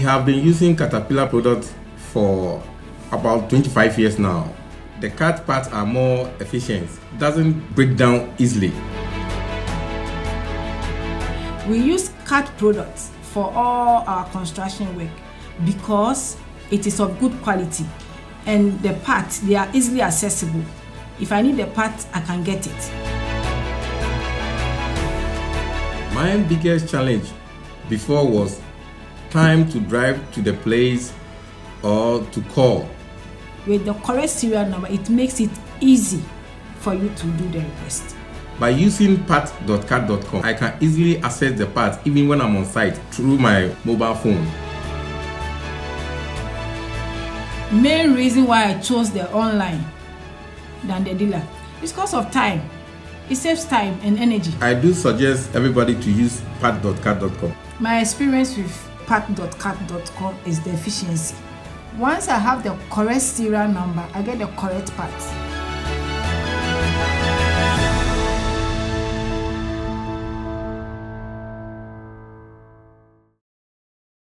have been using Caterpillar products for about 25 years now. The Cat parts are more efficient, doesn't break down easily. We use Cat products for all our construction work because it is of good quality and the parts they are easily accessible. If I need the part, I can get it. My biggest challenge before was time to drive to the place or to call. With the correct serial number, it makes it easy for you to do the request. By using part.cat.com, I can easily access the part even when I'm on site through my mobile phone. Main reason why I chose the online than the dealer is because of time. It saves time and energy. I do suggest everybody to use part.cat.com. My experience with part.cat.com is the efficiency. Once I have the correct serial number, I get the correct part.